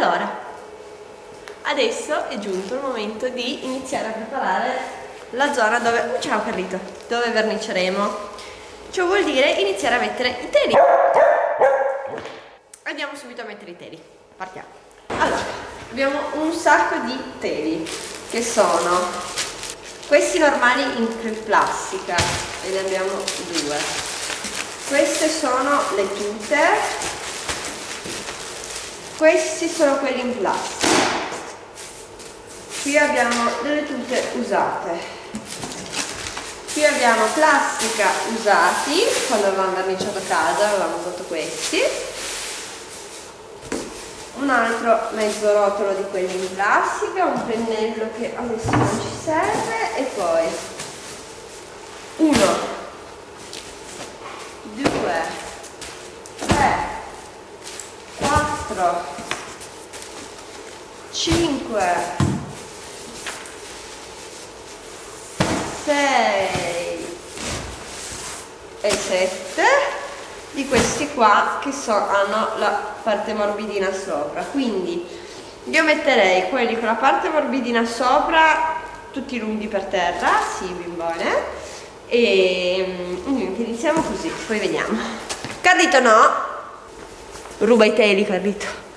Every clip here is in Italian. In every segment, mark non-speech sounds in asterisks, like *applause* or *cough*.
allora adesso è giunto il momento di iniziare a preparare la zona dove oh, ciao Carlito dove verniceremo ciò vuol dire iniziare a mettere i teli. Andiamo subito a mettere i teli. Partiamo. Allora abbiamo un sacco di teli che sono questi normali in plastica e ne abbiamo due. Queste sono le tute questi sono quelli in plastica. Qui abbiamo delle tute usate. Qui abbiamo plastica usati quando avevamo verniciato casa avevamo usato questi. Un altro mezzo rotolo di quelli in plastica, un pennello che adesso non ci serve e poi uno, due, 4 5 6 e 7 di questi qua che so hanno la parte morbidina sopra. Quindi io metterei quelli con la parte morbidina sopra tutti lunghi per terra sì bimbone e mm, niente iniziamo così poi vediamo. Cadito no? Ruba i teli Carlito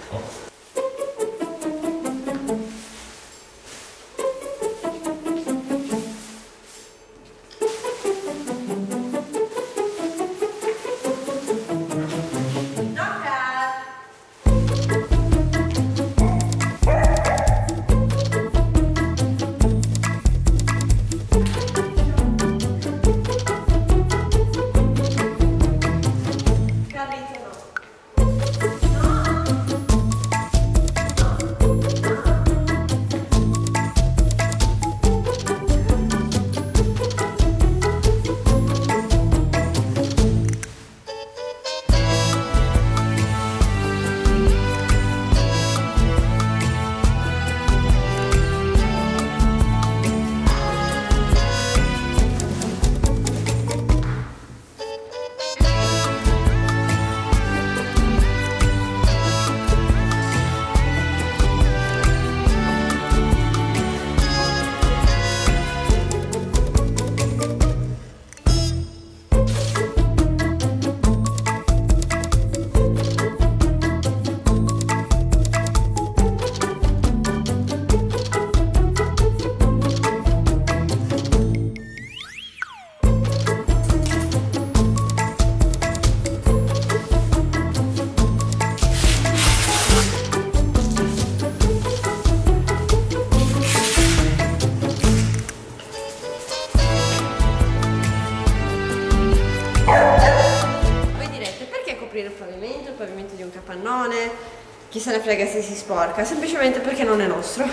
chi se ne frega se si sporca, semplicemente perché non è nostro.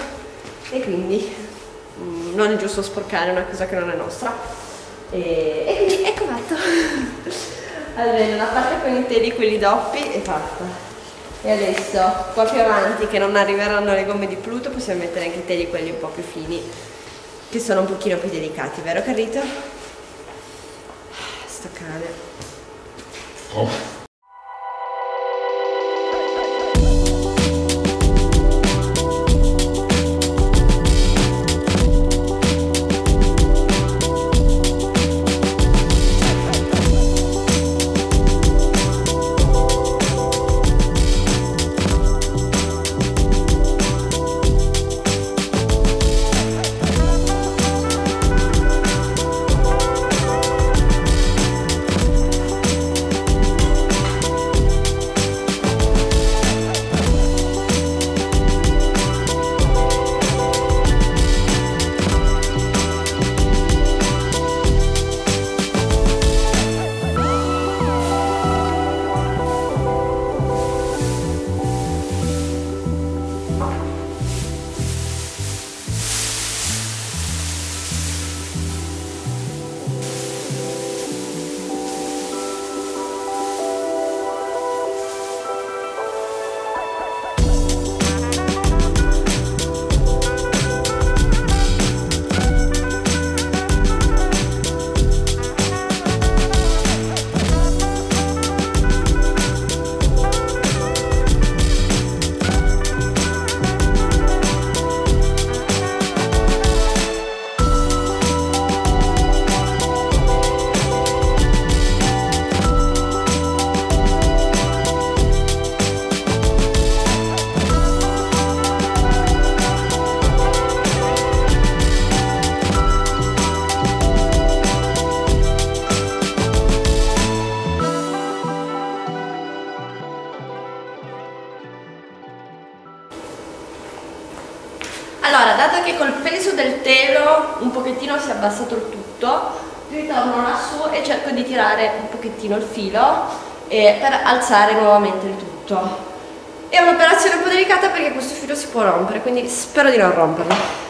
E quindi mm, non è giusto sporcare una cosa che non è nostra. E, e quindi ecco fatto. *laughs* Allora la parte con i teli quelli doppi è fatta. E adesso qua più avanti che non arriveranno le gomme di Pluto possiamo mettere anche i teli quelli un po' più fini che sono un pochino più delicati vero Carrito? sto cane oh. Un pochettino si è abbassato il tutto ritorno lassù e cerco di tirare un pochettino il filo per alzare nuovamente il tutto. È un'operazione un po' delicata perché questo filo si può rompere quindi spero di non romperlo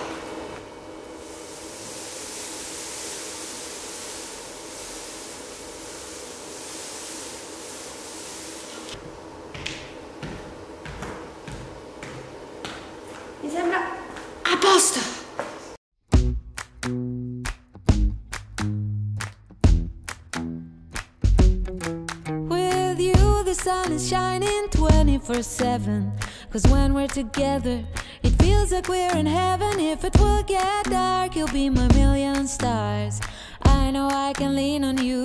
24 7. Cause when we're together, it feels like we're in heaven. If it will get dark, you'll be my million stars. I know I can lean on you.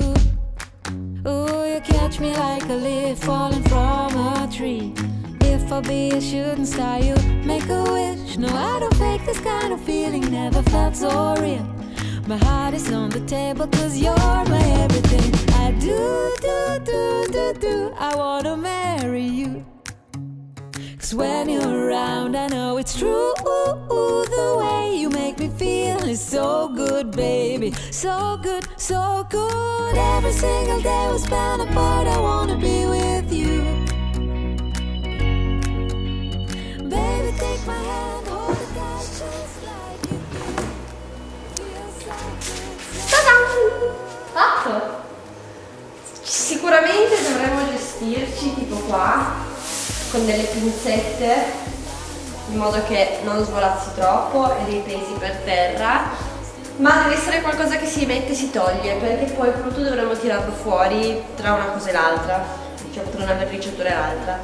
Oh, you catch me like a leaf falling from a tree. If I'll be a shooting star, you make a wish. No, I don't fake this kind of feeling, never felt so real. My heart is on the table, cause you're my everything. I do, do, do, do, do. I wanna marry you. When you're around, I know it's true. The way you make me feel is so good, baby. So good, so good. Every single day we spend apart, I wanna be with you. Con delle pinzette in modo che non svolazzi troppo e dei pesi per terra. Ma deve essere qualcosa che si mette e si toglie perché poi appunto dovremmo tirarlo fuori tra una cosa e l'altra cioè tra una verniciatura e l'altra.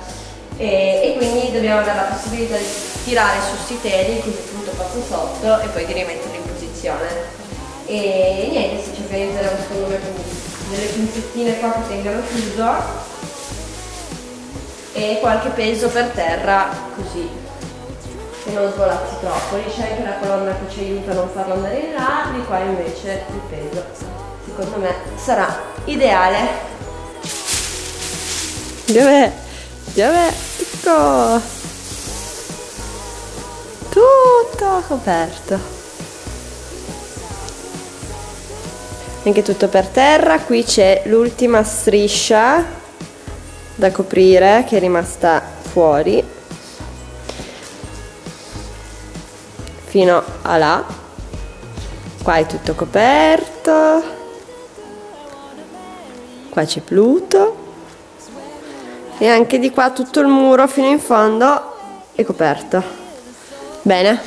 E, e quindi dobbiamo avere la possibilità di tirare su sti teli così appunto passa sotto e poi di rimetterli in posizione. E niente si ci organizzeremo secondo me con delle pinzettine qua che tengano chiuso e qualche peso per terra così che non svolazzi troppo lì c'è anche la colonna che ci aiuta a non farlo andare in là di qua invece il peso secondo me sarà ideale dov'è? dov'è? ecco tutto coperto anche tutto per terra qui c'è l'ultima striscia da coprire che è rimasta fuori fino a là. Qua è tutto coperto. Qua c'è Pluto. E anche di qua tutto il muro fino in fondo è coperto. Bene.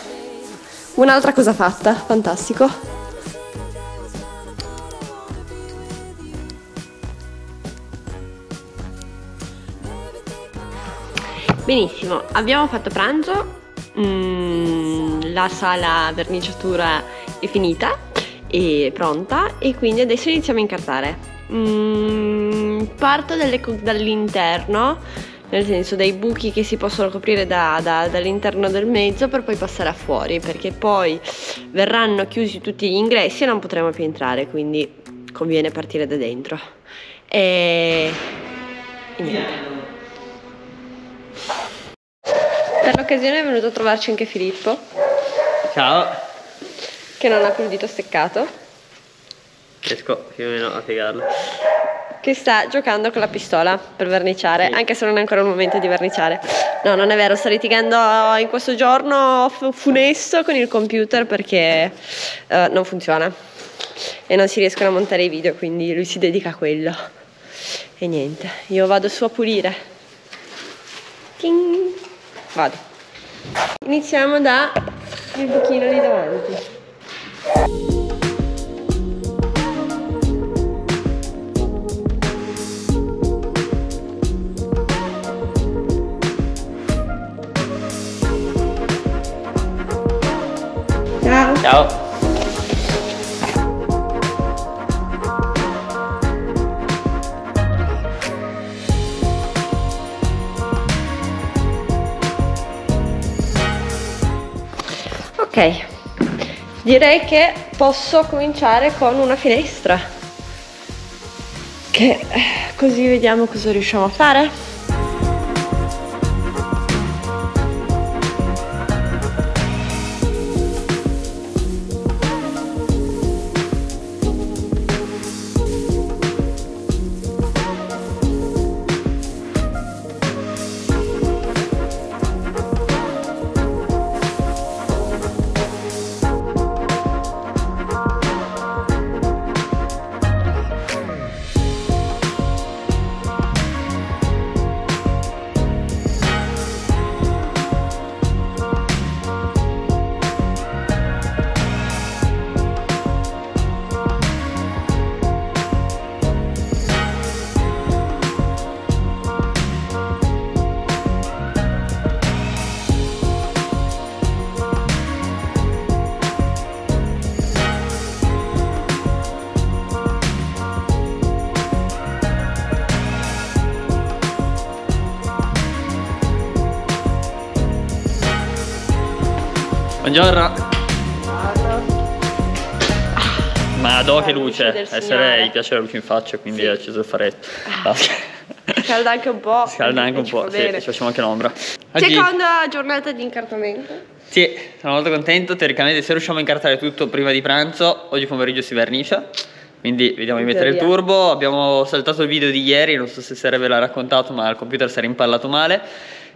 Un'altra cosa fatta. Fantastico Benissimo, abbiamo fatto pranzo, mm, la sala verniciatura è finita e pronta e quindi adesso iniziamo a incartare. Mm, parto dall'interno, nel senso dai buchi che si possono coprire da, da, dall'interno del mezzo per poi passare a fuori perché poi verranno chiusi tutti gli ingressi e non potremo più entrare quindi conviene partire da dentro. E, e niente. Per l'occasione è venuto a trovarci anche Filippo, Ciao, che non ha più il dito steccato, riesco più o meno a spiegarlo. che sta giocando con la pistola per verniciare, anche se non è ancora il momento di verniciare. No, non è vero, sta litigando in questo giorno fu- funesto con il computer perché eh, non funziona e non si riescono a montare i video, quindi lui si dedica a quello. E niente, io vado su a pulire. Ting. Vado. Iniziamo da il buchino lì davanti. Ciao. Ciao. Ok, direi che posso cominciare con una finestra. Che eh, così vediamo cosa riusciamo a fare. Buongiorno. Ma do che Ah, luce Signore. gli piace la luce in faccia, quindi Sì. ho acceso il faretto. Basta. Scalda anche un po'. Scalda anche un po', sì, ci facciamo anche l'ombra. Seconda giornata di incartamento. Sì, sono molto contento. Teoricamente, se riusciamo a incartare tutto prima di pranzo, oggi pomeriggio si vernicia. Quindi vediamo di mettere il turbo. Abbiamo saltato il video di ieri, non so se Sere ve l'ha raccontato, ma il computer si era impallato male.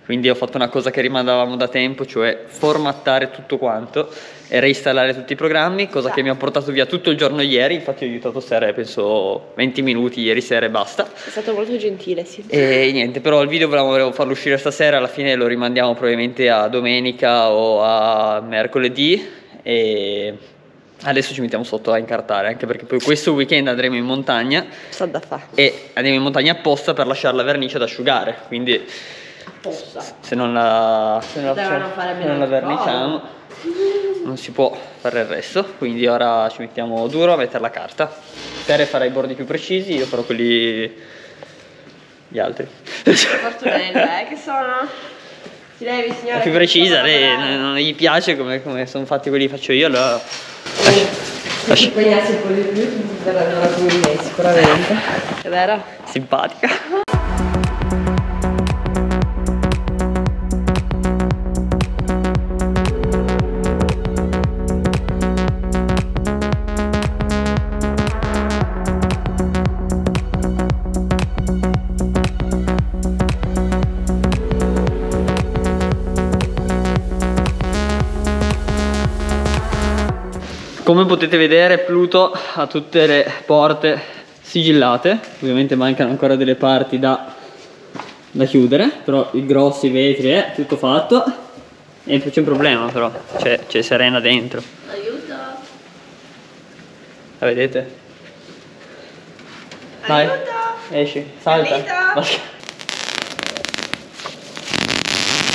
Quindi ho fatto una cosa che rimandavamo da tempo, cioè formattare tutto quanto e reinstallare tutti i programmi, cosa che mi ha portato via tutto il giorno ieri. Infatti ho aiutato Sere, penso 20 minuti ieri sera e basta. È stato molto gentile, sì. E niente, però il video volevo, volevo farlo uscire stasera, alla fine lo rimandiamo probabilmente a domenica o a mercoledì e adesso ci mettiamo sotto a incartare, anche perché poi questo weekend andremo in montagna Sta da fa. e andiamo in montagna apposta per lasciare la vernice ad asciugare, quindi Apposta. se non la, se non la, se non la verniciamo non si può fare il resto, quindi ora ci mettiamo duro a mettere la carta. Tere farà i bordi più precisi, io farò quelli gli altri. Fortunella, eh, che sono? Si levi, signora. È più precisa, lei non, non gli piace come, come sono fatti quelli che faccio io, allora lascia- ti impegnassi un po' di più, verranno come me, sicuramente. È vero? simpatica. Come potete vedere Pluto ha tutte le porte sigillate, ovviamente mancano ancora delle parti da, da chiudere, però i grossi vetri è tutto fatto e c'è un problema però, c'è, Serena dentro. Aiuto. La vedete? Dai, Aiuto. esci, salta. Aiuto.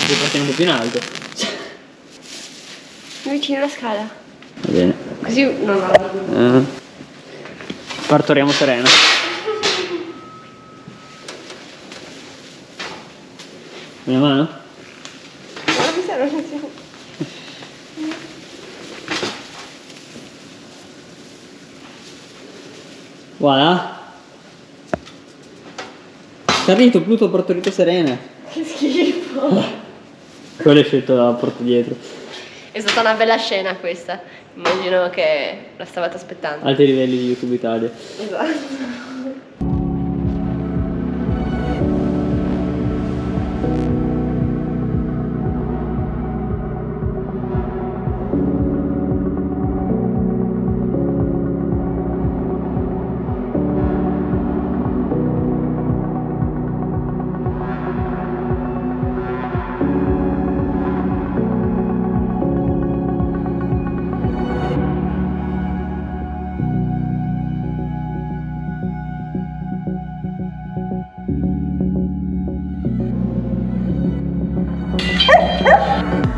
Devi partire un po' più in alto. Vicino alla scala. Va bene. Così non ho Eh. Partoriamo Serena. Una mano? Non mi serve attimo. Voilà. Carrito, Pluto, partorito Serena. Che schifo. Quello è scelto la porta dietro. È stata una bella scena questa. Immagino che la stavate aspettando. Alti livelli di YouTube Italia. Esatto. Ha ha ha!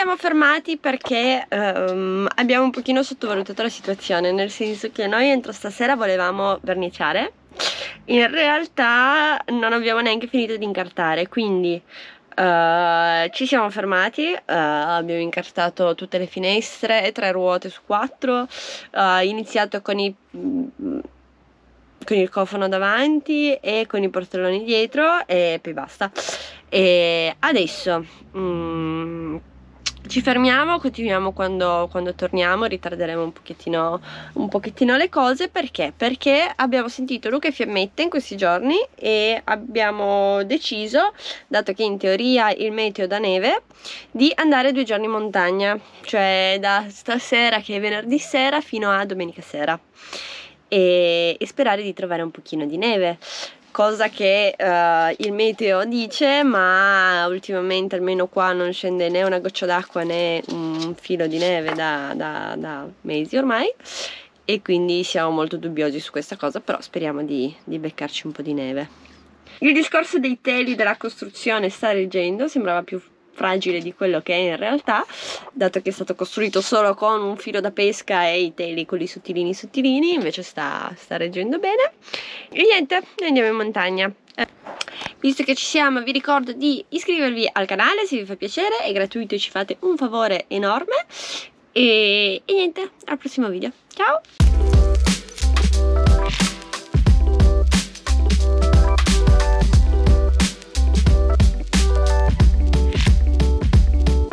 Siamo fermati perché ehm, abbiamo un pochino sottovalutato la situazione, nel senso che noi entro stasera volevamo verniciare, in realtà non abbiamo neanche finito di incartare, quindi eh, ci siamo fermati, eh, abbiamo incartato tutte le finestre, tre ruote su quattro, eh, iniziato con i... con il cofano davanti e con i portelloni dietro e poi basta. E adesso mm, ci fermiamo, continuiamo quando, quando torniamo, ritarderemo un pochettino, un pochettino le cose perché? Perché abbiamo sentito Luca e Fiammetta in questi giorni e abbiamo deciso, dato che in teoria il meteo da neve, di andare due giorni in montagna, cioè da stasera che è venerdì sera fino a domenica sera e, e sperare di trovare un pochino di neve cosa che eh, il meteo dice ma ultimamente almeno qua non scende né una goccia d'acqua né un filo di neve da, da- da mesi ormai. E quindi siamo molto dubbiosi su questa cosa però speriamo di, di beccarci un po' di neve. Il discorso dei teli della costruzione sta reggendo, sembrava più fragile di quello che è in realtà, dato che è stato costruito solo con un filo da pesca e i teli quelli sottilini sottilini, invece sta, sta reggendo bene. E niente, andiamo in montagna. Visto che ci siamo, vi ricordo di iscrivervi al canale se vi fa piacere, è gratuito e ci fate un favore enorme. E, e niente, al prossimo video. Ciao!